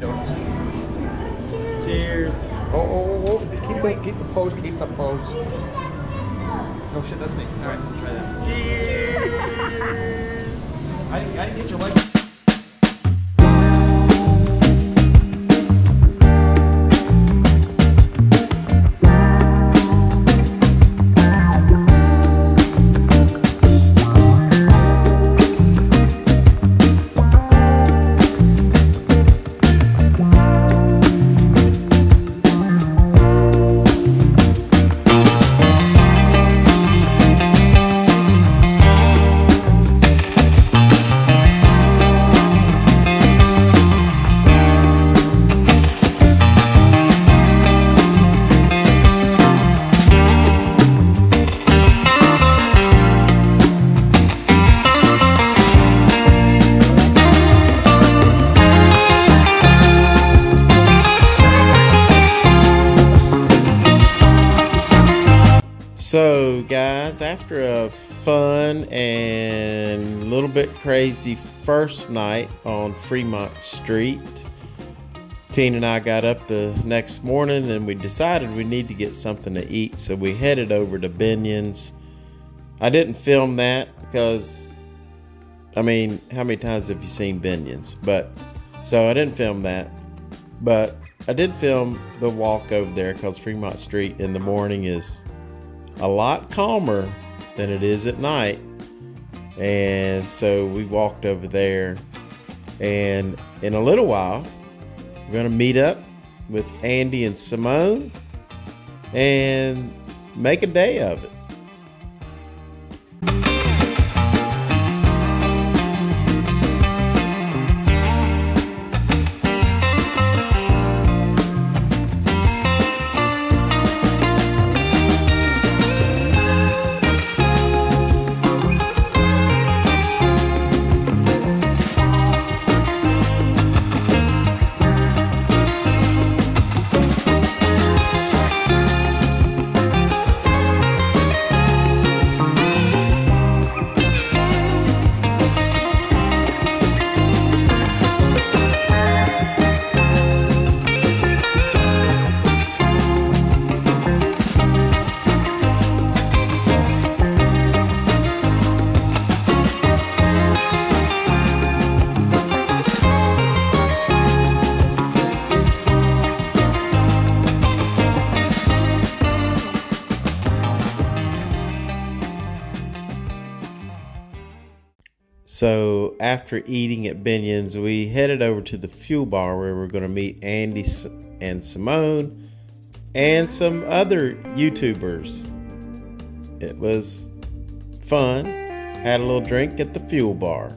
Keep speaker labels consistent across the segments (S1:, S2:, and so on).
S1: Cheers. Cheers. Oh, oh, oh, oh. Keep the, keep the pose, keep the pose. Oh shit, that's me. All right, let's try that. Cheers. I, I didn't get your leg.
S2: So, guys, after a fun and a little bit crazy first night on Fremont Street, Tina and I got up the next morning and we decided we need to get something to eat. So, we headed over to Binion's. I didn't film that because, I mean, how many times have you seen Binion's? But, so I didn't film that. But I did film the walk over there because Fremont Street in the morning is a lot calmer than it is at night. And so we walked over there. And in a little while, we're going to meet up with Andy and Simone and make a day of it. So after eating at Binion's, we headed over to the fuel bar where we're going to meet Andy and Simone and some other YouTubers. It was fun. Had a little drink at the fuel bar.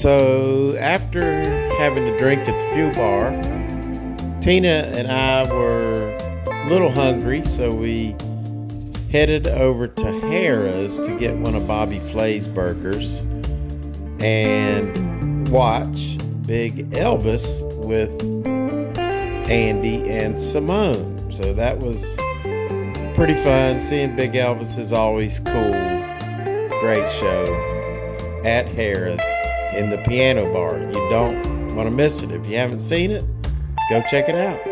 S2: So after having a drink at the fuel bar, Tina and I were a little hungry, so we headed over to Harrah's to get one of Bobby Flay's burgers and watch Big Elvis with Andy and Simone. So that was pretty fun. Seeing Big Elvis is always cool. Great show at Harrah's in the piano bar. You don't want to miss it. If you haven't seen it, go check it out.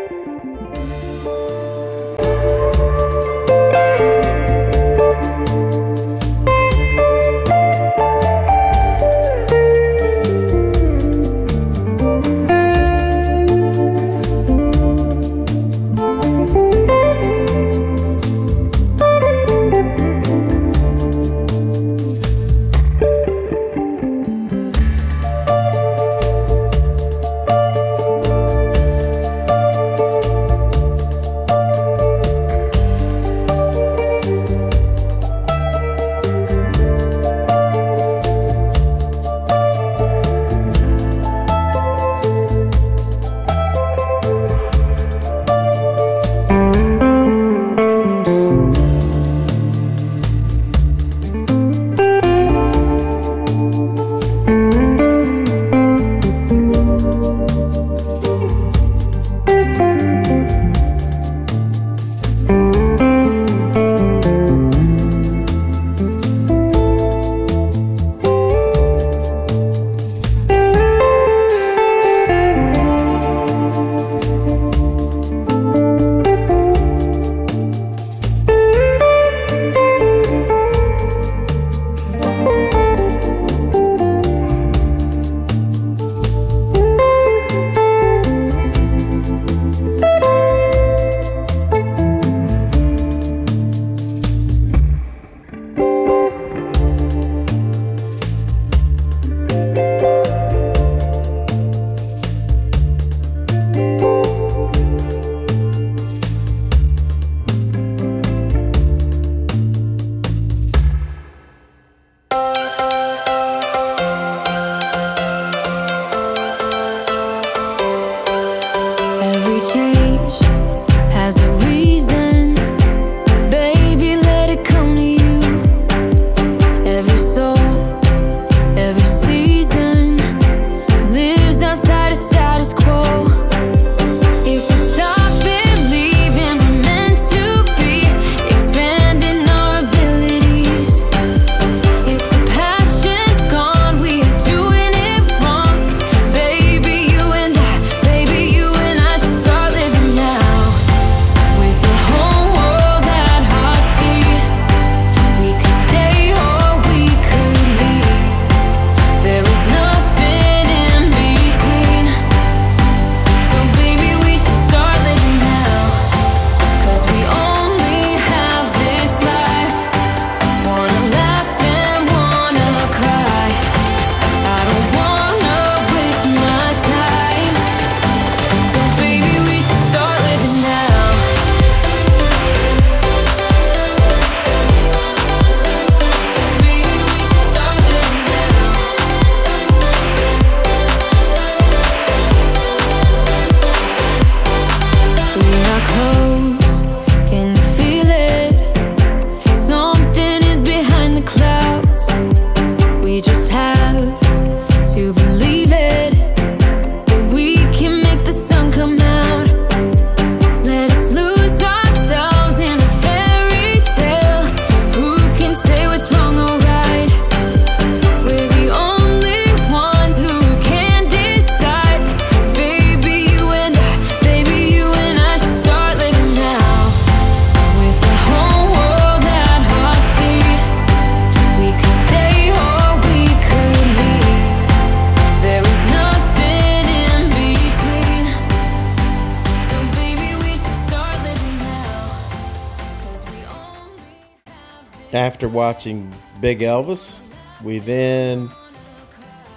S2: After watching Big Elvis, we then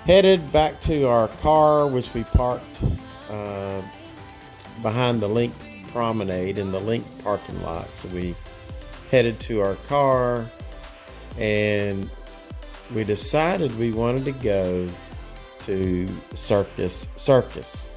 S2: headed back to our car, which we parked uh, behind the Linq Promenade in the Linq parking lot. So we headed to our car and we decided we wanted to go to Circus Circus.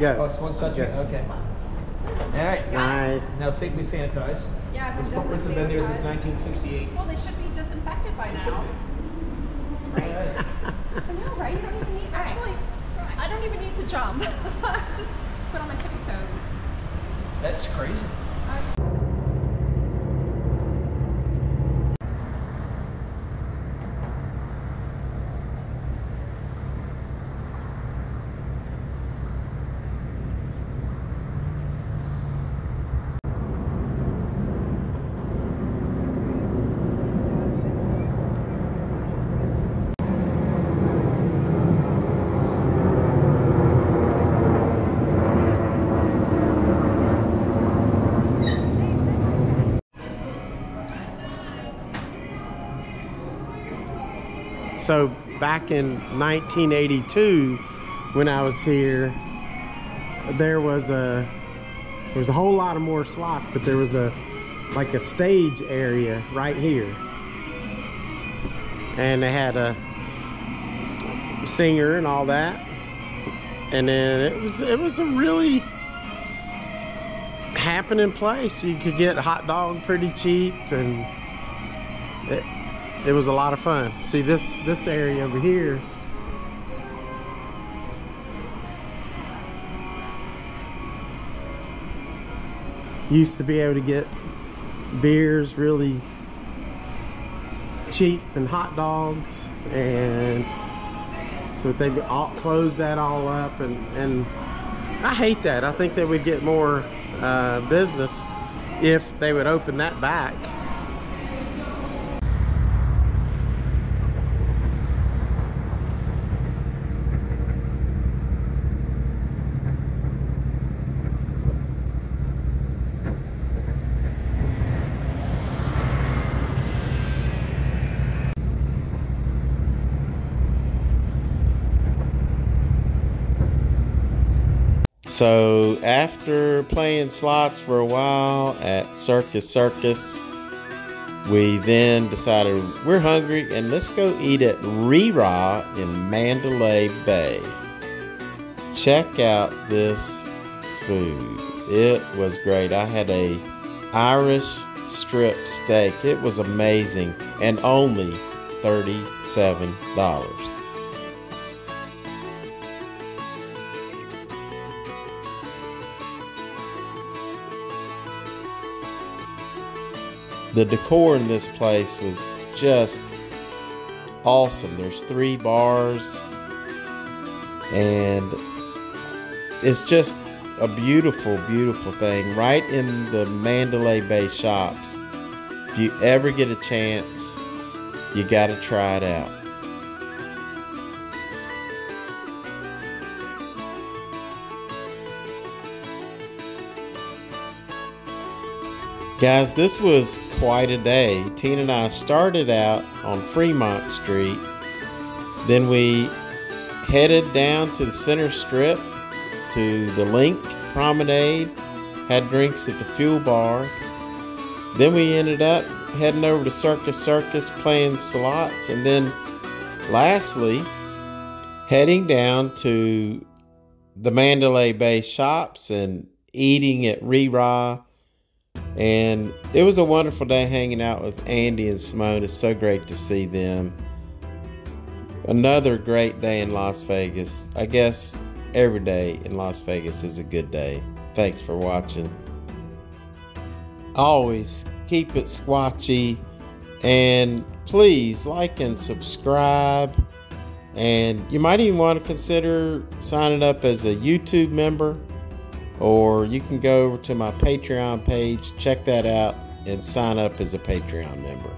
S2: Go.
S1: Oh, one touching it. Okay. All right.
S2: Nice.
S1: Now safely sanitize.
S3: Yeah,
S1: These
S3: they're
S1: footprints have been there since 1968.
S3: Well, they should be disinfected by now. Right? I know, right? You don't even need, actually, I don't even need to jump. Just put on my tippy toes.
S1: That's crazy.
S2: So back in 1982, when I was here, there was a there was a whole lot of more slots, but there was a like a stage area right here, and they had a singer and all that, and then it was it was a really happening place. You could get hot dog pretty cheap, and it, it was a lot of fun. See this this area over here. Used to be able to get beers really cheap and hot dogs and
S4: So they've all closed that all up, and and I hate that. I think they would get more uh, business if they would open that back.
S2: So after playing slots for a while at Circus Circus, we then decided we're hungry and let's go eat at Ri Ra in Mandalay Bay. Check out this food. It was great. I had a Irish strip steak. It was amazing and only $37. The decor in this place was just awesome. There's three bars, and it's just a beautiful, beautiful thing right in the Mandalay Bay shops. If you ever get a chance, you got to try it out. Guys, this was quite a day. Tina and I started out on Fremont Street. Then we headed down to the center strip to the Linq Promenade, had drinks at the fuel bar. Then we ended up heading over to Circus Circus playing slots. And then lastly, heading down to the Mandalay Bay shops and eating at Ri Ra and it was a wonderful day hanging out with Andy and Simone. It's so great to see them. Another great day in Las Vegas. I guess every day in Las Vegas is a good day. Thanks for watching. Always keep it squatchy and please like and subscribe. And you might even want to consider signing up as a YouTube member or you can go over to my Patreon page, check that out, and sign up as a Patreon member.